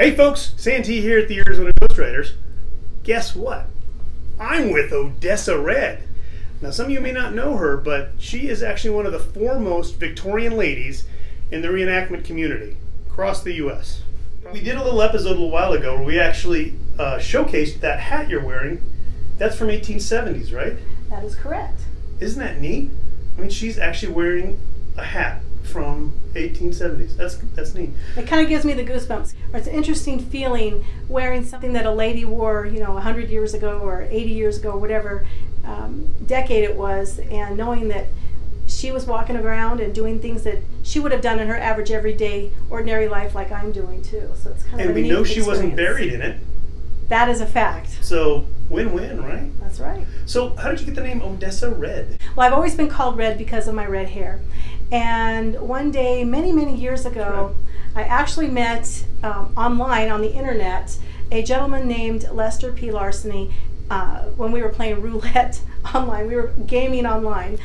Hey folks, Santee here at the Arizona Ghostriders. Guess what? I'm with Odessa Red. Now, some of you may not know her, but she is actually one of the foremost Victorian ladies in the reenactment community across the U.S. We did a little episode a little while ago where we actually uh, showcased that hat you're wearing. That's from 1870s, right? That is correct. Isn't that neat? I mean, she's actually wearing a hat from 1870s. That's that's neat. It kind of gives me the goosebumps. It's an interesting feeling wearing something that a lady wore, you know, 100 years ago or 80 years ago, whatever um, decade it was, and knowing that she was walking around and doing things that she would have done in her average, everyday, ordinary life, like I'm doing too. So it's kind and of. And we know she experience. wasn't buried in it. That is a fact. So win-win, right? That's right. So how did you get the name Odessa Red? Well, I've always been called Red because of my red hair. And one day, many, many years ago. I actually met um, online on the internet a gentleman named Lester P. Larceny uh, when we were playing roulette online. We were gaming online.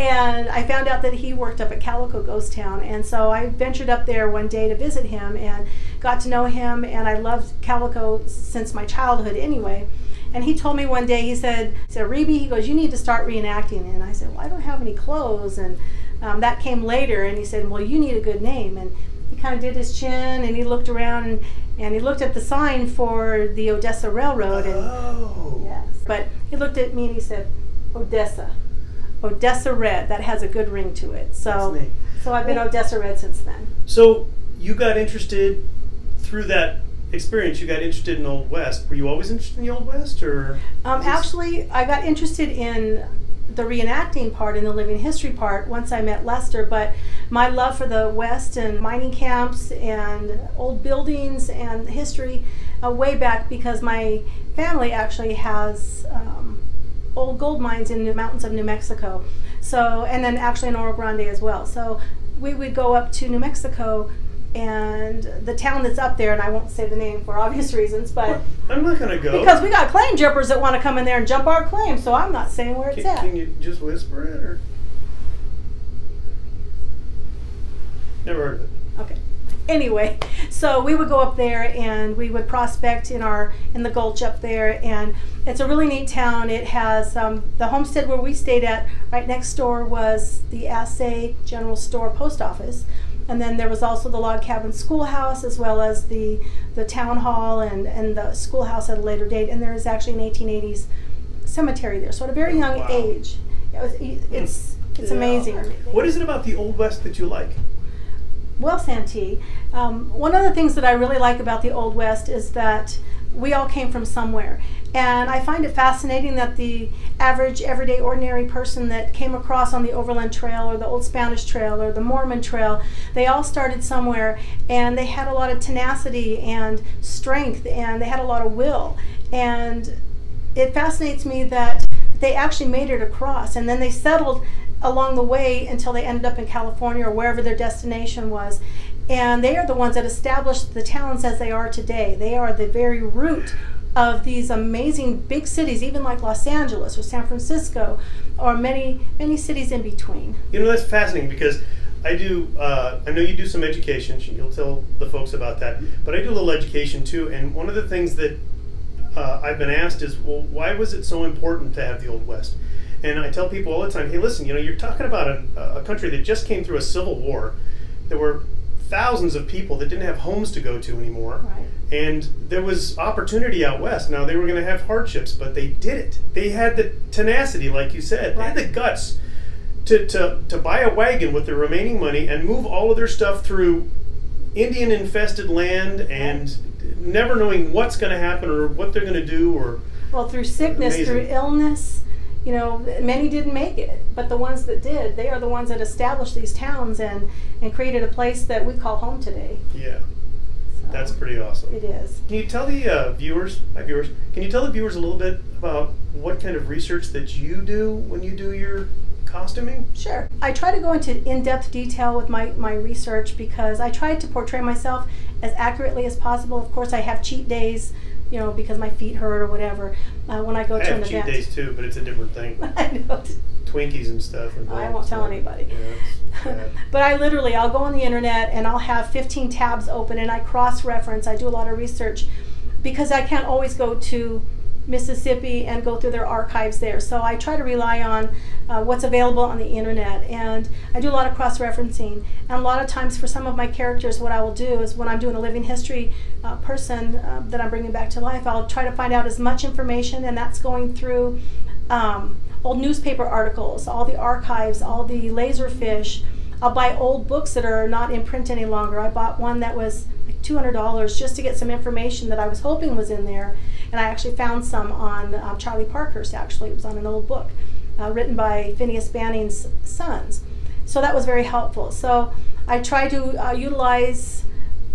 And I found out that he worked up at Calico Ghost Town. And so I ventured up there one day to visit him and got to know him. And I loved Calico since my childhood anyway. And he told me one day, he said, he said, Reby, he goes, you need to start reenacting. And I said, well, I don't have any clothes. And um, that came later. And he said, well, you need a good name. And he kind of did his chin and he looked around and, and he looked at the sign for the Odessa Railroad. And, oh. Yes. But he looked at me and he said, Odessa. Odessa Red. That has a good ring to it. So, so I've been Odessa Red since then. So you got interested through that experience. You got interested in Old West. Were you always interested in the Old West, or? Um, actually, I got interested in the reenacting part and the living history part once I met Lester, but my love for the West and mining camps and old buildings and history uh, way back because my family actually has um, old gold mines in the mountains of New Mexico. So, and then actually in Oro Grande as well. So we would go up to New Mexico and the town that's up there, and I won't say the name for obvious reasons, but well, I'm not gonna go because we got claim jumpers that want to come in there and jump our claim. So I'm not saying where it's can, at. Can you just whisper it or? Never heard of it. Okay. Anyway, so we would go up there and we would prospect in our in the gulch up there, and it's a really neat town. It has um, the homestead where we stayed at. Right next door was the Assay General Store post office and then there was also the log cabin schoolhouse as well as the, the town hall and, and the schoolhouse at a later date. And there is actually an 1880s cemetery there. So at a very young wow. age, it was, it's, it's yeah. amazing. What is it about the Old West that you like? Well, Santee, um, one of the things that I really like about the Old West is that we all came from somewhere. And I find it fascinating that the average, everyday, ordinary person that came across on the Overland Trail or the Old Spanish Trail or the Mormon Trail, they all started somewhere and they had a lot of tenacity and strength and they had a lot of will. And it fascinates me that they actually made it across and then they settled along the way until they ended up in California or wherever their destination was. And they are the ones that established the towns as they are today. They are the very root of these amazing big cities, even like Los Angeles or San Francisco, or many many cities in between. You know that's fascinating because I do. Uh, I know you do some education. You'll tell the folks about that, but I do a little education too. And one of the things that uh, I've been asked is, well, why was it so important to have the Old West? And I tell people all the time, hey, listen, you know, you're talking about a, a country that just came through a civil war. There were thousands of people that didn't have homes to go to anymore. Right. And there was opportunity out west. Now they were going to have hardships, but they did it. They had the tenacity, like you said. Right. They had the guts to, to, to buy a wagon with their remaining money and move all of their stuff through Indian infested land and right. never knowing what's going to happen or what they're going to do or well through sickness, amazing. through illness you know, many didn't make it, but the ones that did, they are the ones that established these towns and, and created a place that we call home today. Yeah. So That's pretty awesome. It is. Can you tell the uh, viewers, my viewers, can you tell the viewers a little bit about what kind of research that you do when you do your costuming? Sure. I try to go into in-depth detail with my, my research because I try to portray myself as accurately as possible. Of course, I have cheat days you know, because my feet hurt or whatever. Uh, when I go I to have an cheat event. days too, but it's a different thing. I know. Twinkies and stuff. I won't tell anybody. Yeah, but I literally, I'll go on the internet and I'll have 15 tabs open and I cross reference. I do a lot of research because I can't always go to Mississippi and go through their archives there. So I try to rely on uh, what's available on the internet. And I do a lot of cross referencing. And a lot of times, for some of my characters, what I will do is when I'm doing a living history uh, person uh, that I'm bringing back to life, I'll try to find out as much information, and that's going through. Um, old newspaper articles, all the archives, all the Laserfiche. I'll buy old books that are not in print any longer. I bought one that was like $200 just to get some information that I was hoping was in there. And I actually found some on um, Charlie Parkhurst, actually. It was on an old book uh, written by Phineas Banning's sons. So that was very helpful. So I try to uh, utilize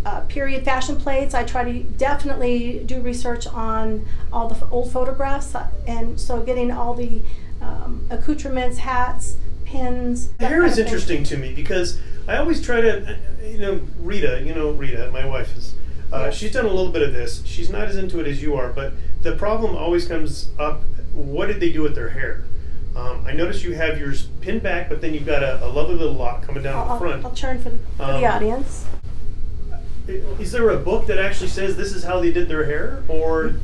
uh, period fashion plates. I try to definitely do research on all the old photographs. And so getting all the um, accoutrements, hats, pins. Hair is interesting to me because I always try to, uh, you know, Rita, you know, Rita, my wife is, uh, she's done a little bit of this. She's not as into it as you are, but the problem always comes up what did they do with their hair? Um, I notice you have yours pinned back, but then you've got a, a lovely little lock coming down I'll, the front. I'll, I'll turn for, for Um, the audience. Is there a book that actually says this is how they did their hair, or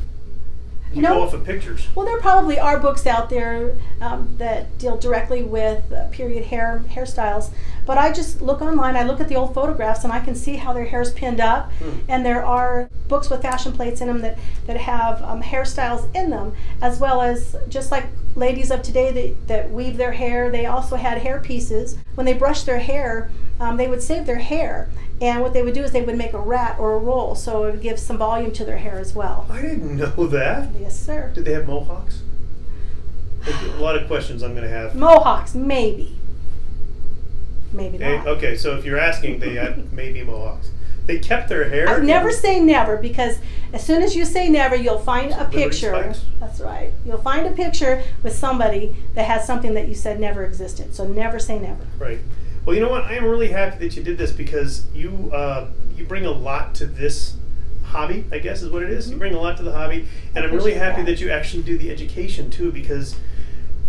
you No. go off of pictures? Well, there probably are books out there um, that deal directly with uh, period hair hairstyles, but I just look online. I look at the old photographs and I can see how their hair's pinned up. Hmm. And there are books with fashion plates in them that that have um, hairstyles in them, as well as just like ladies of today that, that weave their hair. They also had hair pieces. When they brushed their hair, um, they would save their hair. And what they would do is they would make a rat or a roll, so it would give some volume to their hair as well. I didn't know that. Yes, sir. Did they have mohawks? A lot of questions I'm going to have. Mohawks, maybe. Maybe not. okay, so if you're asking, they had maybe mohawks. They kept their hair. I never say never because as soon as you say never, you'll find a picture. spikes. That's right. You'll find a picture with somebody that has something that you said never existed. So never say never. Right. Well, you know what? I am really happy that you did this because you uh, you bring a lot to this hobby. I guess is what it is. You bring a lot to the hobby, and I'm really happy that. that you actually do the education too. Because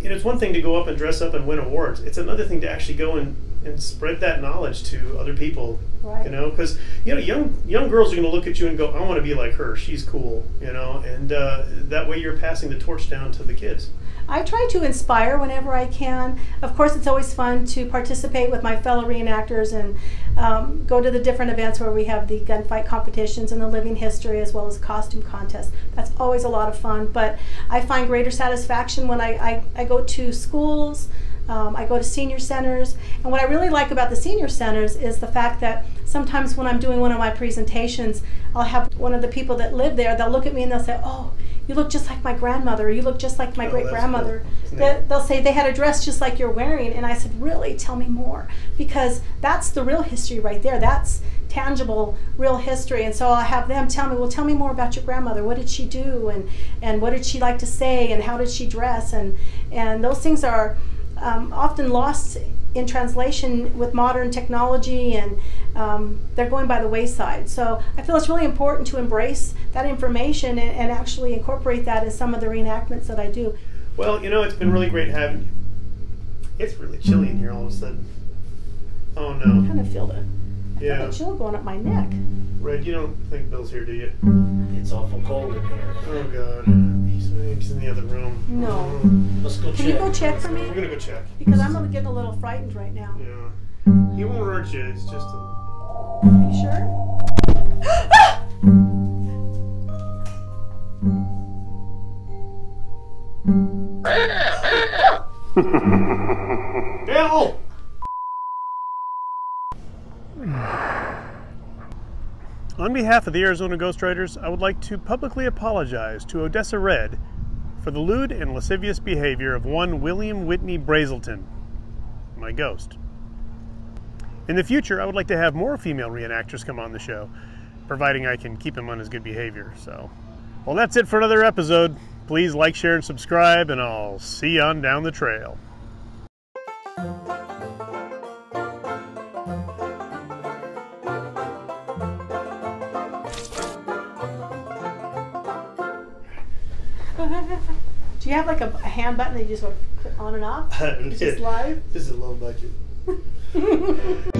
you know, it's one thing to go up and dress up and win awards. It's another thing to actually go and, and spread that knowledge to other people. Right. You know, because you know, young young girls are going to look at you and go, "I want to be like her. She's cool." You know, and uh, that way you're passing the torch down to the kids. I try to inspire whenever I can. Of course, it's always fun to participate with my fellow reenactors and um, go to the different events where we have the gunfight competitions and the living history as well as costume contests. That's always a lot of fun. But I find greater satisfaction when I, I, I go to schools. Um, I go to senior centers, and what I really like about the senior centers is the fact that sometimes when I'm doing one of my presentations, I'll have one of the people that live there. They'll look at me and they'll say, "Oh, you look just like my grandmother. You look just like my Oh, great grandmother." cool. They, they'll say they had a dress just like you're wearing, and I said, "Really? Tell me more," because that's the real history right there. That's tangible, real history. And so I'll have them tell me, "Well, tell me more about your grandmother. What did she do, and and what did she like to say, and how did she dress?" and and those things are um, often lost in translation with modern technology and um, they're going by the wayside. So I feel it's really important to embrace that information and, and actually incorporate that in some of the reenactments that I do. Well, you know, it's been really great having you. It's really chilly in here all of a sudden. Oh no. I kind of feel the, I feel Yeah. the chill going up my neck. Red, you don't think Bill's here, do you? It's awful cold in here. Oh god. He's, he's in the other room. No. Oh. Let's go check. Can you go check for me? We're me? gonna go check. Because I'm getting a little frightened right now. Yeah. He won't hurt you. It's just a. Are you sure? Bill! On behalf of the Arizona Ghostriders, I would like to publicly apologize to Odessa Red for the lewd and lascivious behavior of one William Whitney Brazelton, my ghost. In the future, I would like to have more female reenactors come on the show, providing I can keep him on his good behavior. So, well, that's it for another episode. Please like, share, and subscribe, and I'll see you on down the trail. Do you have like a, a hand button that you just like put on and off? just live? This is a low budget.